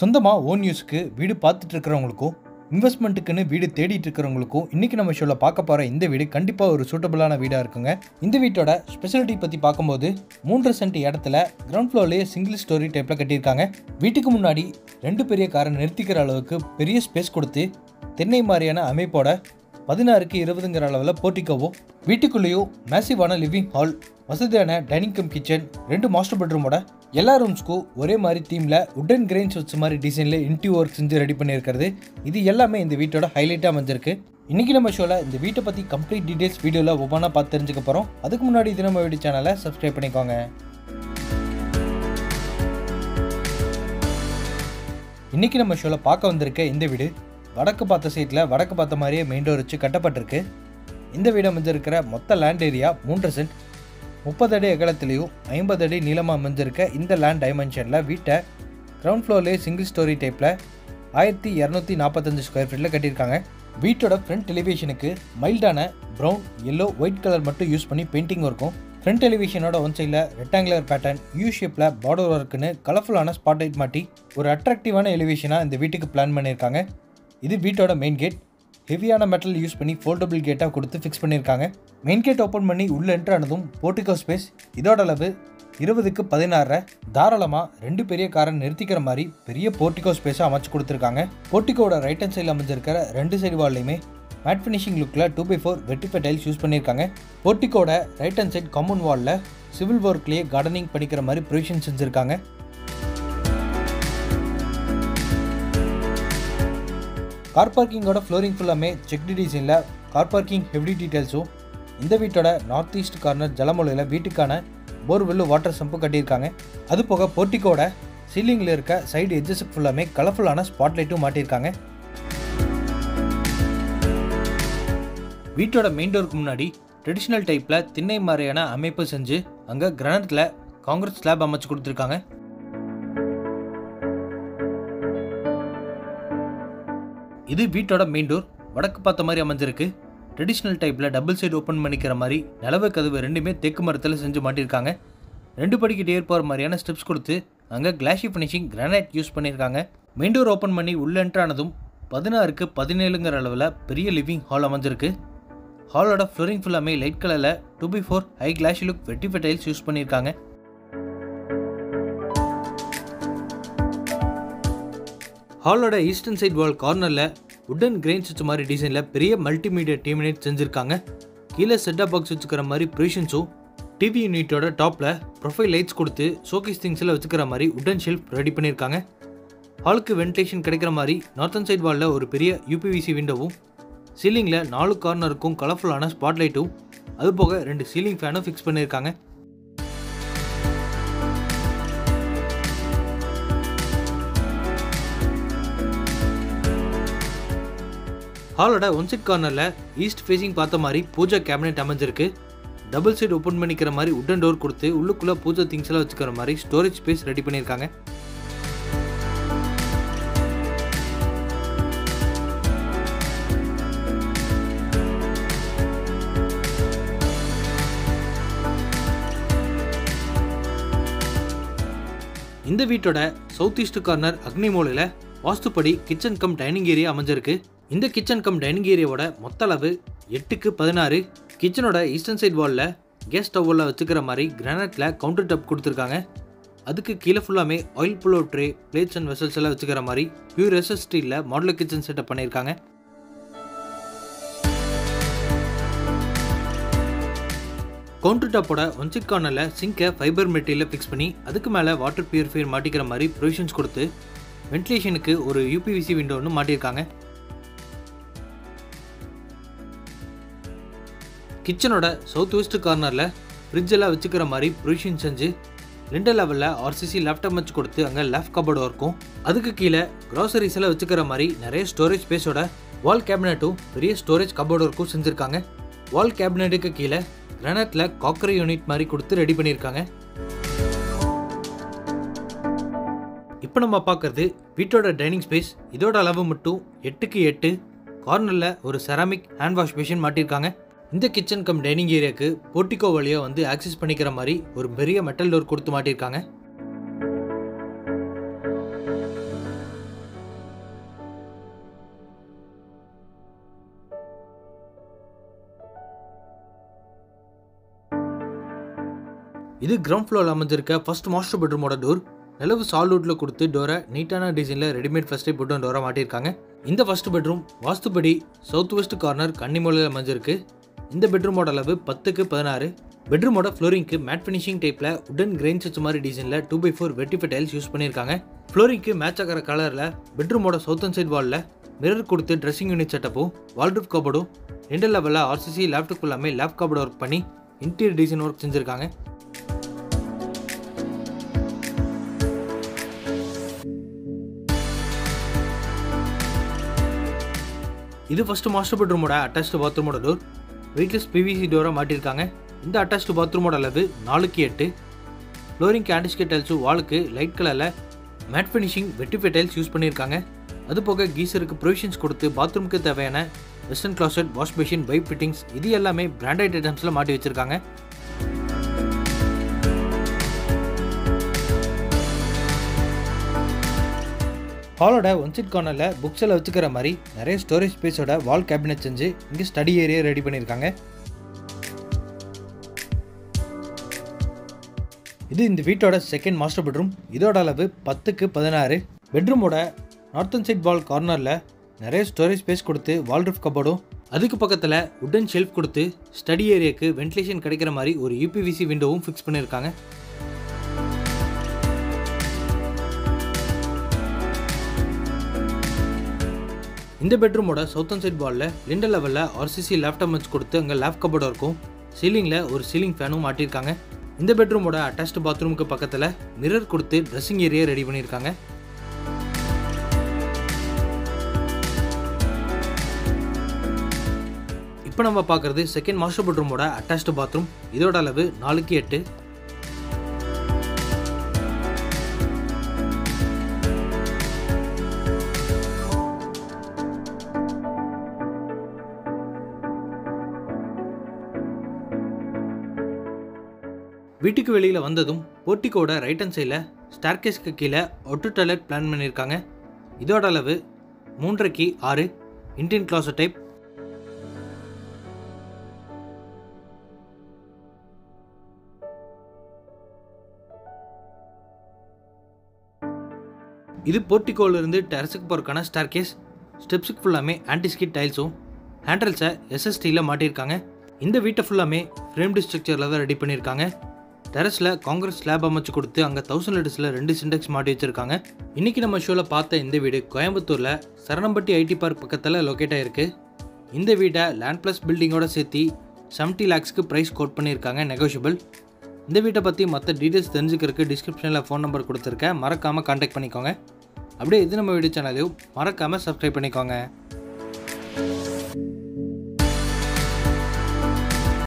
சொந்தமாக ஓன் நியூஸ்க்கு வீடு பார்த்துட்டு இருக்கிறவங்களுக்கும் இன்வெஸ்ட்மெண்ட்டுக்குன்னு வீடு தேடிட்டு இருக்கிறவங்களுக்கும் இன்றைக்கி நம்ம ஷோவில் பார்க்க போகிற இந்த வீடு கண்டிப்பாக ஒரு சூட்டபிளான வீடாக இருக்குங்க. இந்த வீட்டோட ஸ்பெஷாலிட்டி பற்றி பார்க்கும்போது மூன்று சென்ட் இடத்துல கிரவுண்ட் ஃப்ளோர்லேயே சிங்கிள் ஸ்டோரி டைப்பில் கட்டியிருக்காங்க. வீட்டுக்கு முன்னாடி ரெண்டு பெரிய காரை நிறுத்திக்கிற அளவுக்கு பெரிய ஸ்பேஸ் கொடுத்து தென்னை மாதிரியான அமைப்போட பதினாறுக்கு இருபதுங்கிற அளவில் போர்ட்டிக்கோவோ வீட்டுக்குள்ளேயும் மேசிவான லிவிங் ஹால் வசதியான டைனிங் கம் கிச்சன் ரெண்டு மாஸ்டர் பெட்ரூமோட எல்லா ரூம்ஸ்க்கும் ஒரே மாதிரி தீமில் உட்டன் கிரெயின்ஸ் வச்ச மாதிரி டிசைனில் இன்டி ஒர்க் செஞ்சு ரெடி பண்ணியிருக்கிறது. இது எல்லாமே இந்த வீட்டோட ஹைலைட்டாக அமைஞ்சிருக்கு. இன்றைக்கி நம்ம ஷோவில் இந்த வீட்டை பற்றி கம்ப்ளீட் டீடைல்ஸ் வீடியோவில் ஒவ்வொன்றா பார்த்து தெரிஞ்சுக்க போகிறோம் அதுக்கு முன்னாடி இது நம்ம வீடியோ சேனலை சப்ஸ்கிரைப் பண்ணிக்கோங்க. இன்றைக்கி நம்ம ஷோவில் பார்க்க வந்திருக்க இந்த வீடு வடக்கு பார்த்த சைட்டில் வடக்கு பார்த்த மாதிரியே மெயின் டோர் வச்சு கட்டப்பட்டிருக்கு. இந்த வீடு அமைஞ்சிருக்கிற மொத்த லேண்ட் ஏரியா மூன்று சென்ட் முப்பது அடி அகலத்திலையும் ஐம்பது அடி நீளமாக அமைஞ்சிருக்க இந்த லேண்ட் டைமென்ஷனில் வீட்டை கிரவுண்ட் ஃப்ளோர்லேயே சிங்கிள் ஸ்டோரி டைப்பில் ஆயிரத்தி இரநூத்தி நாற்பத்தஞ்சு ஸ்கொயர் ஃபீட்டில் கட்டியிருக்காங்க. வீட்டோட ஃப்ரண்ட் டெலிவிஷனுக்கு மைல்டான ப்ரௌன் எல்லோ ஒயிட் கலர் மட்டும் யூஸ் பண்ணி பெயிண்டிங் இருக்கும். ஃப்ரண்ட் டெலிவிஷனோட ஒன் சைடில் ரெக்டாங்குலர் பேட்டர்ன் யூ ஷேப்பில் பார்டர் ஒர்க்குன்னு கலர்ஃபுல்லான ஸ்பாட் லைட் மாட்டி ஒரு அட்ராக்டிவான எலிவேஷனாக இந்த வீட்டுக்கு பிளான் பண்ணியிருக்காங்க. இது வீட்டோட மெயின் கேட் ஹெவியான மெட்டல் யூஸ் பண்ணி ஃபோல்டபுள் கேட்டாக கொடுத்து ஃபிக்ஸ் பண்ணியிருக்காங்க. மெயின் கேட் ஓப்பன் பண்ணி உள்ளே என்ட்ரானதும் போர்ட்டிகோ ஸ்பேஸ் இதோட அளவு இருபதுக்கு பதினாறு தாராளமாக ரெண்டு பெரிய காரை நிறுத்திக்கிற மாதிரி பெரிய போர்ட்டிகோ ஸ்பேஸாக அமைச்சு கொடுத்துருக்காங்க. போர்ட்டிகோட ரைட் ஹேண்ட் சைடில் அமைஞ்சிருக்கிற ரெண்டு சைடு வால்லையுமே மேட் ஃபினிஷிங் லுக்கில் two by four vitrified tiles use பண்ணியிருக்காங்க. போர்ட்டிக்கோட ரைட் ஹேண்ட் சைட் காமன் வாலில் சிவில் ஒர்க்லேயே கார்டனிங் பண்ணிக்கிற மாதிரி ப்ரொவிஷன் செஞ்சுருக்காங்க. கார் பார்க்கிங்கோட ஃப்ளோரிங் ஃபுல்லாமே செக் டிசைனில் கார் பார்க்கிங் ஹெவி டீட்டெயில்ஸும் இந்த வீட்டோட நார்த் ஈஸ்ட் கார்னர் ஜலமொழியில் வீட்டுக்கான போர்வெல்லு வாட்டர் சம்பு கட்டியிருக்காங்க. அது போக போர்ட்டிக்கோட சீலிங்கில் இருக்க சைடு எட்ஜஸுக்கு ஃபுல்லாமே கலர்ஃபுல்லான ஸ்பாட்லைட்டும் மாட்டியிருக்காங்க. வீட்டோட மெயின் டோருக்கு முன்னாடி ட்ரெடிஷ்னல் டைப்பில் திண்ணை மாதிரியான அமைப்பு செஞ்சு அங்கே கிரானத்தில் காங்கிரஸ் ஸ்லாப் அமைச்சு கொடுத்துருக்காங்க. இது வீட்டோட மெயின் டோர் வடக்கு பார்த்த மாதிரி அமைஞ்சிருக்கு. ட்ரெடிஷ்னல் டைப்பில் டபுள் சைடு ஓப்பன் பண்ணிக்கிற மாதிரி நிலவு கதவு ரெண்டுமே தேக்கு மரத்தில் செஞ்சு மாட்டியிருக்காங்க ரெண்டு படிக்கிட்டு ஏற் போகிற மாதிரியான ஸ்டெப்ஸ் கொடுத்து அங்கே கிளாஷி ஃபினிஷிங் கிரானைட் யூஸ் பண்ணியிருக்காங்க மெயின் டோர் ஓப்பன் பண்ணி உள்ள என்ட்ரானதும் பதினாறுக்கு பதினேழுங்கிற அளவில் பெரிய லிவிங் ஹால் அமைஞ்சிருக்கு. ஹாலோட ஃப்ளோரிங் ஃபுல்லாமே லைட் கலரில் two by four high glossy look வெட்டி ஃபெட்டைல்ஸ் யூஸ் பண்ணியிருக்காங்க ஹாலோட ஈஸ்டர்ன் சைட் வால் கார்னரில் உட்டன் கிரெயின் சுவிட்ச் மாதிரி டிசைனில் பெரிய மல்டிமீடியா டீமினேட் செஞ்சுருக்காங்க. கீழே செட்டப் பாக்ஸ் வச்சுக்கிற மாதிரி ப்ரொவிஷன்ஸும் டிவி யூனிட்டோட டாப்பில் ப்ரொஃபைல் லைட்ஸ் கொடுத்து ஷோகேஸ் திங்ஸில் வச்சுக்கிற மாதிரி உட்டன் ஷெல்ஃப் ரெடி பண்ணியிருக்காங்க ஹாலுக்கு வென்டிலேஷன் கிடைக்கிற மாதிரி நார்த்தன் சைட் வாலில் ஒரு பெரிய யூபிவிசி விண்டோவும் சீலிங்கில் நாலு கார்னருக்கும் கலர்ஃபுல்லான ஸ்பாட்லைட்டும் அதுபோக ரெண்டு சீலிங் ஃபேனும் ஃபிக்ஸ் பண்ணியிருக்காங்க ஹாலோட ஒன் சைட் கார்னரில் ஈஸ்ட் ஃபேஸிங் பார்த்த மாதிரி பூஜா கேபினெட் அமைஞ்சிருக்கு. டபுள் சைடு ஓப்பன் பண்ணிக்கிற மாதிரி உட்டன் டோர் கொடுத்து உள்ளுக்குள்ளே பூஜா திங்ஸ் எல்லாம் வச்சுக்கிற மாதிரி ஸ்டோரேஜ் ஸ்பேஸ் ரெடி பண்ணியிருக்காங்க. இந்த வீட்டோட சவுத் ஈஸ்ட் கார்னர் அக்னி மூலையில் வாஸ்துப்படி கிச்சன் கம் டைனிங் ஏரியா அமைஞ்சிருக்கு. இந்த கிச்சன் கம் டைனிங் ஏரியாவோட மொத்த அளவு எட்டுக்கு பதினாறு. கிச்சனோட ஈஸ்டர்ன் சைட் வாலில் கேஸ் ஸ்டவ்வில் வச்சுக்கிற மாதிரி கிரானைட்டில் கவுண்டர் டாப் கொடுத்துருக்காங்க. அதுக்கு கீழே ஃபுல்லாமே oil pullout tray plates and vessels எல்லாம் வச்சுக்கிற மாதிரி பியூர் எஸ்எஸ் ஸ்டீலில் மாடலர் கிச்சன் செட்டப் பண்ணியிருக்காங்க. கவுண்டர் டாப்போட ஒன்சிக் கார்னரில் சிங்கை ஃபைபர் மெட்டீரியல் ஃபிக்ஸ் பண்ணி அதுக்கு மேலே வாட்டர் பியூரிஃபையர் மாட்டிக்கிற மாதிரி ப்ரொவிஷன்ஸ் கொடுத்து வென்டிலேஷனுக்கு ஒரு யூபிவிசி விண்டோ ஒன்று மாட்டியிருக்காங்க. கிச்சனோட சவுத் வெஸ்ட் கார்னரில் ஃப்ரிட்ஜெல்லாம் வச்சுக்கிற மாதிரி ப்ரொவிஷன் செஞ்சு ரெண்டு லெவலில் ஆர்சிசி லேப்டாப் வச்சு கொடுத்து அங்கே லெஃப்ட் கபோர்டு இருக்கும். அதுக்கு கீழே க்ராசரிஸ் எல்லாம் வச்சுக்கிற மாதிரி நிறைய ஸ்டோரேஜ் ஸ்பேஸோட வால் கேபினெட்டும் பெரிய ஸ்டோரேஜ் கபோர்டு இருக்கும் செஞ்சுருக்காங்க. வால் கேபினெட்டுக்கு கீழே கிரானைட்டில் காக்கரி யூனிட் மாதிரி கொடுத்து ரெடி பண்ணியிருக்காங்க. இப்போ நம்ம பார்க்குறது வீட்டோட டைனிங் ஸ்பேஸ் இதோட அளவு மட்டும் எட்டுக்கு எட்டு. கார்னரில் ஒரு செராமிக் ஹேண்ட் வாஷ் மிஷின் மாட்டியிருக்காங்க. இந்த கிச்சன் கம் டைனிங் ஏரியாவுக்கு போர்ட்டிகோ வழியாக வந்து ஆக்சஸ் பண்ணிக்கிற மாதிரி ஒரு பெரிய மெட்டல் டோர் கொடுத்து மாட்டியிருக்காங்க இது கிரவுண்ட் ஃப்ளோரில் அமைஞ்சிருக்க ஃபர்ஸ்ட் மாஸ்டர் பெட்ரூமோட டோர் நிலவு சால்வுட்டில் கொடுத்து டோரை நீட்டான டிசைனில் ரெடிமேட் ஃபஸ்ட்டே போட்டு டோரை மாட்டியிருக்காங்க இந்த ஃபர்ஸ்ட் பெட்ரூம் வாஸ்துபடி சவுத் வெஸ்ட் கார்னர் கன்னிமலையில் அமைஞ்சிருக்கு. இந்த பெட்ரூமோட அளவு பத்துக்கு பதினாறு. பெட்ரூமோட ஃப்ளோரிங்க்கு மேட் ஃபினிஷிங் டைப்பில் உடன் கிரெயின் சச் மாதிரி டிசைனில் two by four vitrified tiles use பண்ணியிருக்காங்க. ஃப்ளோரிங்க்கு மேட்ச் ஆகிற கலரில் பெட்ரூமோட சவுத்தன் சைட் வாலில் மிரர் கொடுத்து ட்ரெஸ்ஸிங் யூனிட் செட்டப்பும் வால்ட்ரூப் கபடும் ரெண்டு லெவலில் ஆர்சிசி லேப்டாப் எல்லாமே லேப் கபோர்டு ஒர்க் பண்ணி இன்டீரியர் டிசைன் ஒர்க் செஞ்சுருக்காங்க. இது ஃபஸ்ட்டு மாஸ்டர் பெட்ரூமோட அட்டாச்டு பாத்ரூமோட டோர் வெயிட்லெஸ் பிவிசி டோரை மாட்டியிருக்காங்க இந்த அட்டாச்டு பாத்ரூமோட அளவு நாலுக்கு எட்டு. ஃப்ளோரிங் கேண்டிஸ்கே டைல்ஸும் வாலுக்கு லைட் கலரில் matt finishing vitrified tiles use பண்ணியிருக்காங்க அது போக கீசருக்கு ப்ரொவிஷன்ஸ் கொடுத்து பாத்ரூமுக்கு தேவையான western closet wash machine pipe fittings இது எல்லாமே பிராண்டட் ஐட்டம்ஸில் மாட்டி வச்சுருக்காங்க. ஹாலோட ஒன் சிட் கார்னரில் புக்ஸ் எல்லாம் வச்சுக்கிற மாதிரி நிறைய ஸ்டோரேஜ் ஸ்பேஸோட வால் கேபினட் செஞ்சு இங்கே ஸ்டடி ஏரியா ரெடி பண்ணியிருக்காங்க. இது இந்த வீட்டோட செகண்ட் மாஸ்டர் பெட்ரூம் இதோட அளவு பத்துக்கு பதினாறு. பெட்ரூமோட நார்த்தன் சைட் வால் கார்னரில் நிறைய ஸ்டோரேஜ் ஸ்பேஸ் கொடுத்து வால் ரூஃப் கபோர்டும் அதுக்கு பக்கத்தில் உட்டன் ஷெல்ஃப் கொடுத்து ஸ்டடி ஏரியாவுக்கு வென்டிலேஷன் கிடைக்கிற மாதிரி ஒரு யூபிவிசி விண்டோவும் ஃபிக்ஸ் பண்ணியிருக்காங்க. இந்த பெட்ரூமோட சவுத்தன் சைட் வாலில் லிண்டர் லெவலில் ஆர்சிசி லேப்டாப் வச்சு கொடுத்து அங்கே லேப் கபோர்டு இருக்கும். சீலிங்கில் ஒரு சீலிங் ஃபேனும் மாட்டியிருக்காங்க இந்த பெட்ரூமோட அட்டாச்டு பாத்ரூமுக்கு பக்கத்தில் மிரர் கொடுத்து ட்ரெஸ்ஸிங் ஏரியா ரெடி பண்ணியிருக்காங்க இப்போ நம்ம பார்க்குறது செகண்ட் மாஸ்டர் பெட்ரூமோட அட்டாச்டு பாத்ரூம் இதோட அளவு நாலுக்கு எட்டு. வீட்டுக்கு வெளியில் வந்ததும் போர்ட்டிக்கோட ரைட் ஹேண்ட் சைடில் ஸ்டார்கேஸ்க்கு கீழே ஒட்டு டாய்லெட் பிளான் பண்ணியிருக்காங்க. இதோட அளவு மூன்றரைக்கு ஆறு இண்டியன் கிளாஸ் டைப் இது போர்ட்டிகோலேருந்து டெரஸுக்கு போகிறக்கான ஸ்டார்கேஸ் ஸ்டெப்ஸுக்கு ஃபுல்லாமே ஆன்டிஸ்கிட் டைல்ஸும் ஹேண்டில்ஸை எஸ்எஸ்டியில் மாட்டியிருக்காங்க. இந்த வீட்டை ஃபுல்லாமே ஃப்ரேம்டு ஸ்ட்ரக்சரில் தான் ரெடி பண்ணியிருக்காங்க. டெரஸில் காங்கிரஸ் ஸ்லாப் அமைச்சு கொடுத்து அங்கே தௌசண்ட் லிட்டர்ஸில் ரெண்டு சிண்டெக்ஸ் மாட்டி வச்சிருக்காங்க. இன்றைக்கி நம்ம ஷோவில் பார்த்த இந்த வீடு கோயம்புத்தூரில் சரணம்பட்டி ஐடி பார்க் பக்கத்தில் லொக்கேட் ஆகிருக்கு இந்த வீட்டை லேண்ட் ப்ளஸ் பில்டிங்கோட சேர்த்து செவன்ட்டி லேக்ஸ்க்கு ப்ரைஸ் கோட் பண்ணியிருக்காங்க நெகோஷியபிள் இந்த வீட்டை பற்றி மற்ற டீட்டெயில்ஸ் தெரிஞ்சுக்கிறதுக்கு டிஸ்கிரிப்ஷனில் ஃபோன் நம்பர் கொடுத்துருக்கேன். மறக்காமல் காண்டாக்ட் பண்ணிக்கோங்க. அப்படியே இது நம்ம வீடியோ சேனலையும் மறக்காமல் சப்ஸ்கிரைப் பண்ணிக்கோங்க.